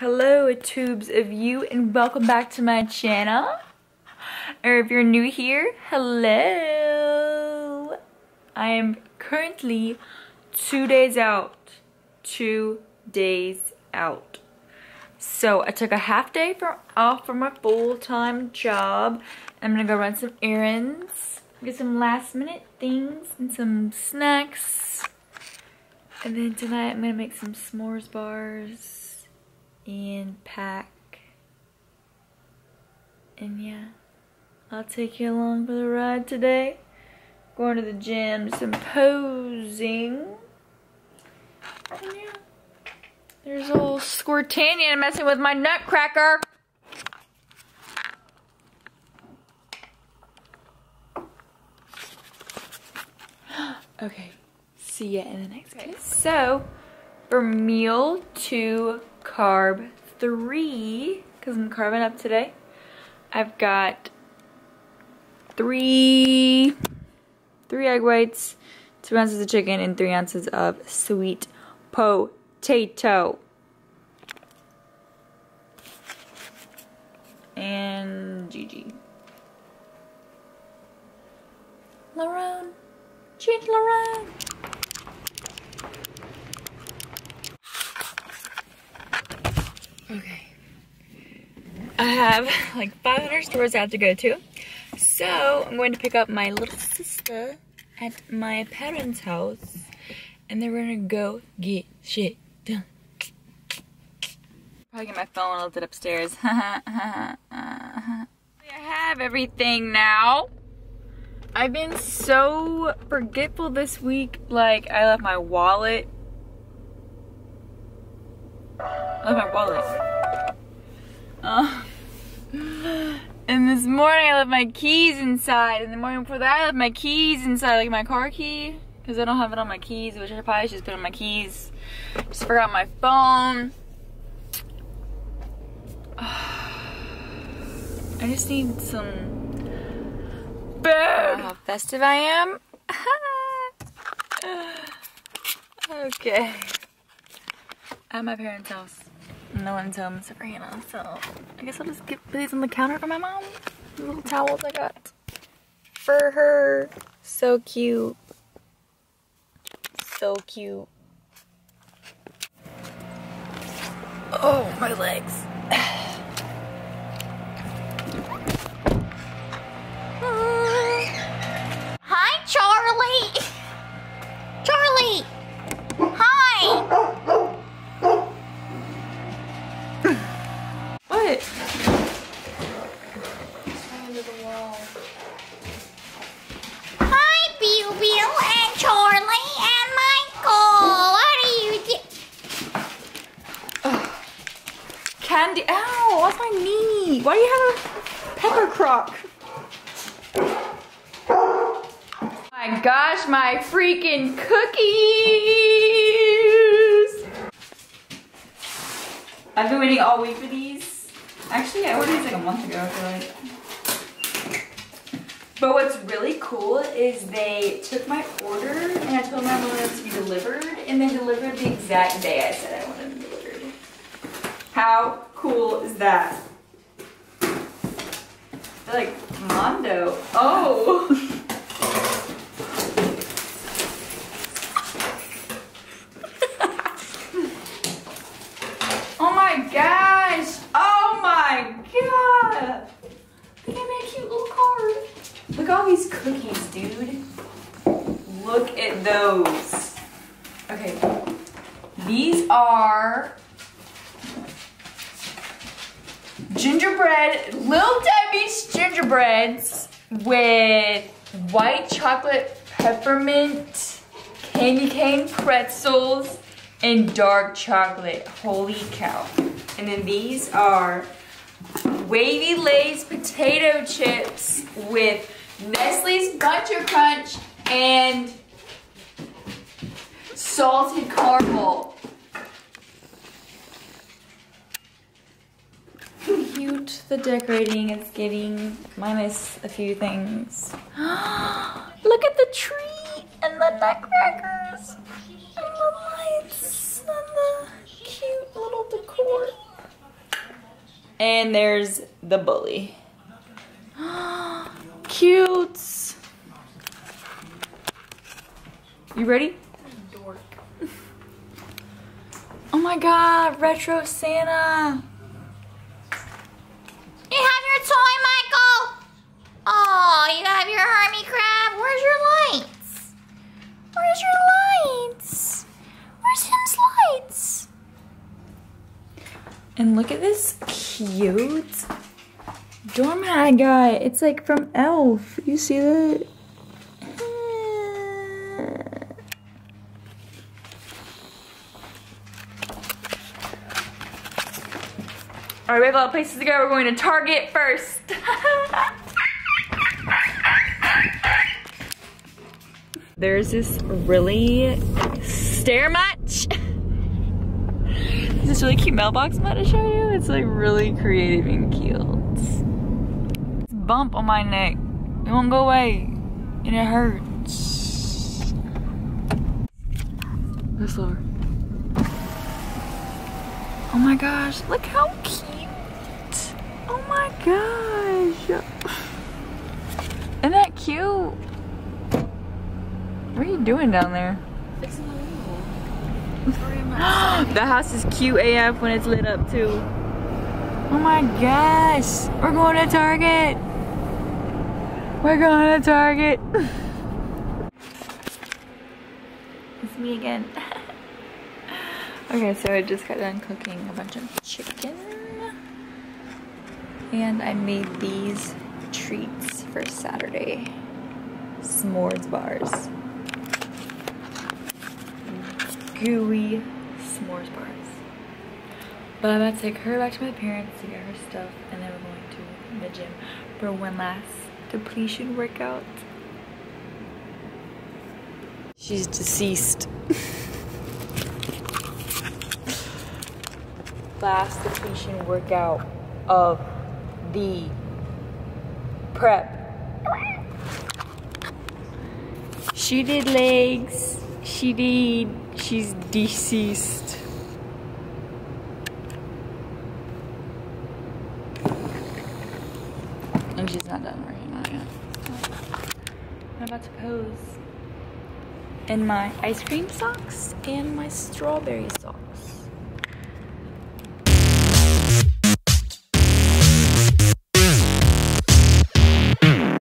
Hello, tubes of you, and welcome back to my channel. Or if you're new here, hello. I am currently two days out. Two days out. So I took a half day for, off from my full-time job. I'm gonna go run some errands, get some last minute things and some snacks. And then tonight I'm gonna make some s'mores bars and pack. And yeah, I'll take you along for the ride today. Going to the gym, some posing. And yeah. There's old Squirtanian messing with my nutcracker. okay, see ya in the next okay. So, for meal two, carb three, because I'm carving up today, I've got three, three egg whites, two ounces of chicken, and three ounces of sweet potato. And Gigi. Larone. Change Larone. Okay. I have like 500 stores I have to go to. So I'm going to pick up my little sister at my parents' house. And then we're gonna go get shit done. Probably get my phone and left it upstairs. I have everything now. I've been so forgetful this week. Like, I left my wallet. I left my wallet. Uh, and this morning I left my keys inside. And the morning before that I left my keys inside, like my car key. Because I don't have it on my keys, which I probably should put on my keys. Just forgot my phone. I just need some food. How festive I am. okay. At my parents' house. No one's home except for Hannah, so I guess I'll just get these on the counter for my mom. The little towels I got for her. So cute. So cute. Oh, my legs. Why do you have a pepper crock? my gosh, my freaking cookies. I've been waiting all week for these. Actually, I ordered these like a month ago, I feel like. But what's really cool is they took my order and I told them I wanted it to be delivered and they delivered the exact day I said I wanted them delivered. How cool is that? Like Mondo. Oh. oh my gosh. Oh my god. They gave me a cute little card. Look at all these cookies, dude. Look at those. Okay. These are gingerbread, Little Debbie's gingerbreads with white chocolate peppermint candy cane pretzels and dark chocolate. Holy cow. And then these are wavy Lay's potato chips with Nestle's of Crunch and salted caramel. Cute the decorating is getting, minus a few things. Look at the tree and the nutcrackers and the lights and the cute little decor. And there's the bully. Cute. You ready? Oh my god, retro Santa. Oh, you have your Hermie crab. Where's your lights? Where's your lights? Where's him's lights? And look at this cute doormat guy. It's like from Elf. You see that? All right, we have a lot of places to go. We're going to Target first. There's this really stair match. this really cute mailbox I'm about to show you. It's like really creative and cute. Bump on my neck. It won't go away. And it hurts. Go slower. Oh my gosh, look how cute. Oh my gosh. Isn't that cute? What are you doing down there? Fixing the wall. Sorry, the house is cute AF when it's lit up too. Oh my gosh. We're going to Target. We're going to Target. it's me again. okay, so I just got done cooking a bunch of chicken. And I made these treats for Saturday. S'mores bars gooey s'mores bars. But I'm about to take her back to my parents to get her stuff, and then we're going to the gym for one last depletion workout. She's deceased. last depletion workout of the prep. She did legs. She did. She's deceased. And she's not done working out yet. I'm about to pose in my ice cream socks and my strawberry